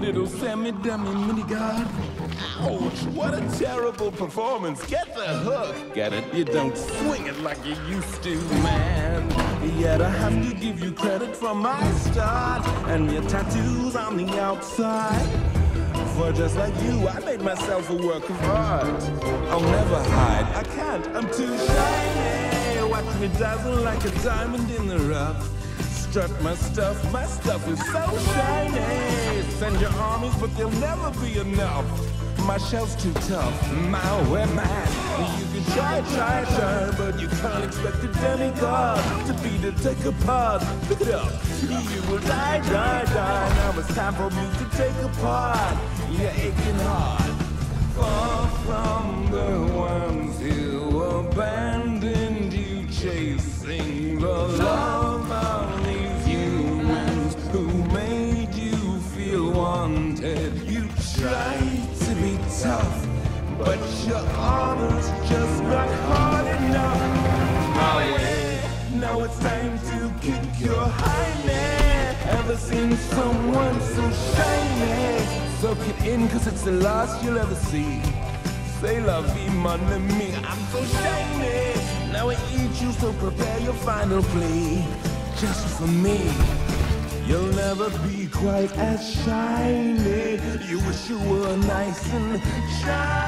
little semi-dummy mini-god. Ouch, what a terrible performance. Get the hook. Get it? You don't swing it like you used to, man. Yet I have to give you credit for my start and your tattoos on the outside. For just like you, I made myself a work of art. I'll never hide, I can't, I'm too shiny. Watch me dazzle like a diamond in the rough. Strut my stuff, my stuff is so shiny. Send your armies, but they'll never be enough. My shell's too tough, my way man. You can try, try, try, but you can't expect a demigod to be the take apart. Pick it up, you will die, die, die. Now it's time for me to take apart your aching heart. Far from the ones who abandoned you, chasing the love wanted. You tried to be tough, but your armor's just not hard enough. Oh yeah, now it's time to kick your highness. Ever seen someone so shiny? Soak it in, cause it's the last you'll ever see. Say la vie, mon ami, I'm so shiny. Now I eat you, so prepare your final plea. Just for me. You'll never be quite as shiny. You wish you were nice and shiny.